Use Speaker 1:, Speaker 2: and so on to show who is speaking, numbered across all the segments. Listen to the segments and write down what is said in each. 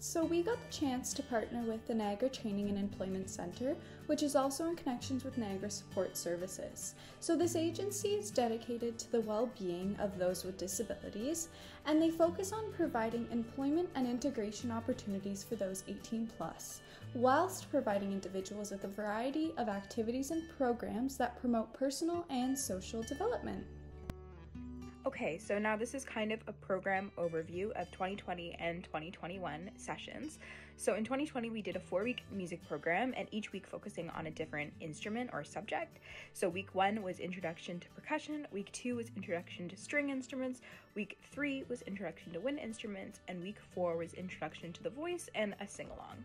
Speaker 1: So, we got the chance to partner with the Niagara Training and Employment Center, which is also in connections with Niagara Support Services. So, this agency is dedicated to the well being of those with disabilities, and they focus on providing employment and integration opportunities for those 18 plus, whilst providing individuals with a variety of activities and programs that promote personal and social development.
Speaker 2: Okay, so now this is kind of a program overview of 2020 and 2021 sessions. So in 2020, we did a four week music program, and each week focusing on a different instrument or subject. So week one was introduction to percussion, week two was introduction to string instruments, week three was introduction to wind instruments, and week four was introduction to the voice and a sing along.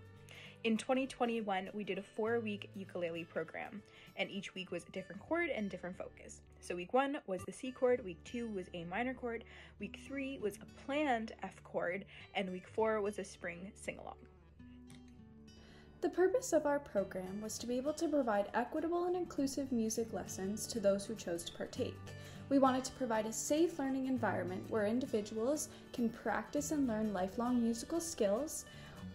Speaker 2: In 2021, we did a four week ukulele program, and each week was a different chord and different focus. So, week one was the C chord, week two was A minor chord, week three was a planned F chord, and week four was a spring sing along.
Speaker 1: The purpose of our program was to be able to provide equitable and inclusive music lessons to those who chose to partake. We wanted to provide a safe learning environment where individuals can practice and learn lifelong musical skills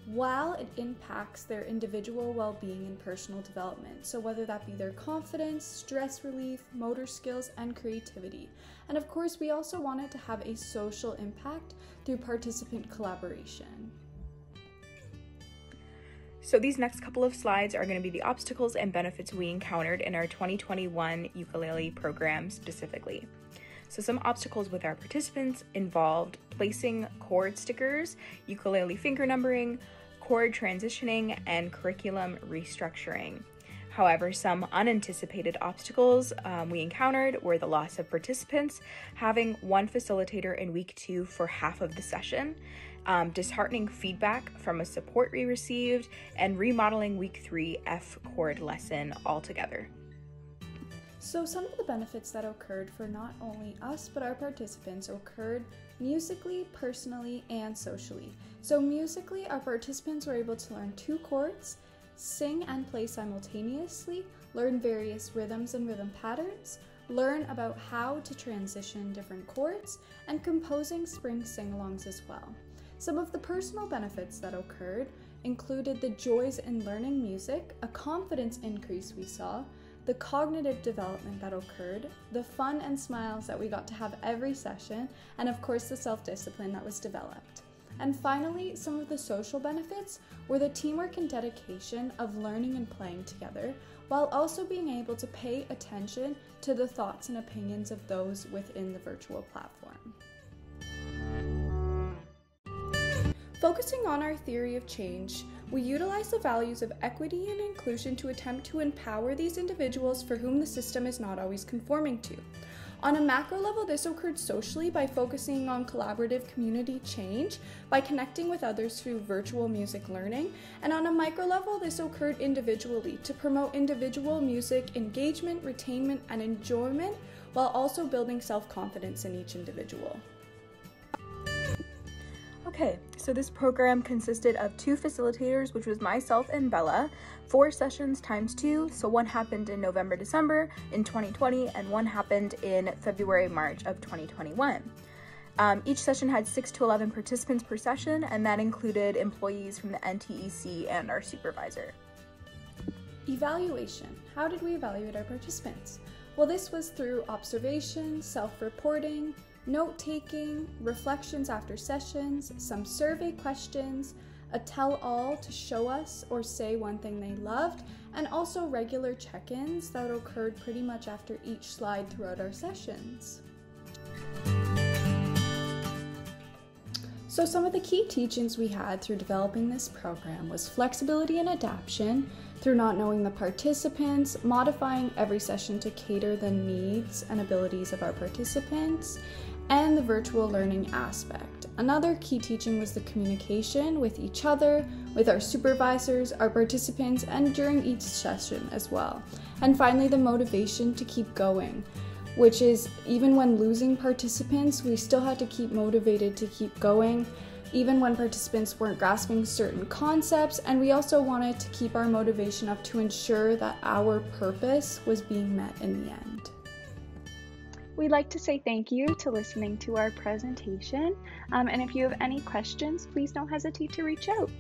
Speaker 1: while it impacts their individual well being and personal development. So, whether that be their confidence, stress relief, motor skills, and creativity. And of course, we also wanted to have a social impact through participant collaboration.
Speaker 2: So, these next couple of slides are going to be the obstacles and benefits we encountered in our 2021 ukulele program specifically. So, some obstacles with our participants involved placing chord stickers, ukulele finger numbering, chord transitioning, and curriculum restructuring. However, some unanticipated obstacles um, we encountered were the loss of participants, having one facilitator in week two for half of the session, um, disheartening feedback from a support we received, and remodeling week three F chord lesson altogether.
Speaker 1: So, some of the benefits that occurred for not only us but our participants occurred musically, personally, and socially. So, musically, our participants were able to learn two chords, sing and play simultaneously, learn various rhythms and rhythm patterns, learn about how to transition different chords, and composing spring sing alongs as well. Some of the personal benefits that occurred included the joys in learning music, a confidence increase we saw, the cognitive development that occurred, the fun and smiles that we got to have every session, and of course the self discipline that was developed. And finally, some of the social benefits were the teamwork and dedication of learning and playing together, while also being able to pay attention to the thoughts and opinions of those within the virtual platform. Focusing on our theory of change, we utilize the values of equity and inclusion to attempt to empower these individuals for whom the system is not always conforming to. On a macro level, this occurred socially by focusing on collaborative community change, by connecting with others through virtual music learning, and on a micro level, this occurred individually to promote individual music engagement, retainment, and enjoyment while also building self confidence in each individual.
Speaker 2: Okay, so this program consisted of two facilitators, which was myself and Bella, four sessions times two. So one happened in November, December in 2020, and one happened in February, March of 2021. Um, each session had 6 to 11 participants per session, and that included employees from the NTEC and our supervisor.
Speaker 1: Evaluation. How did we evaluate our participants? Well, this was through observation, self reporting, note taking, reflections after sessions, some survey questions, a tell all to show us or say one thing they loved, and also regular check ins that occurred pretty much after each slide throughout our sessions. So, some of the key teachings we had through developing this program was flexibility and adaptation through not knowing the participants, modifying every session to cater the needs and abilities of our participants, and the virtual learning aspect. Another key teaching was the communication with each other, with our supervisors, our participants, and during each session as well. And finally, the motivation to keep going, which is even when losing participants, we still had to keep motivated to keep going. Even when participants weren't grasping certain concepts, and we also wanted to keep our motivation up to ensure that our purpose was being met in the end. We'd like to say thank you to listening to our presentation. Um, and if you have any questions, please don't hesitate to reach out.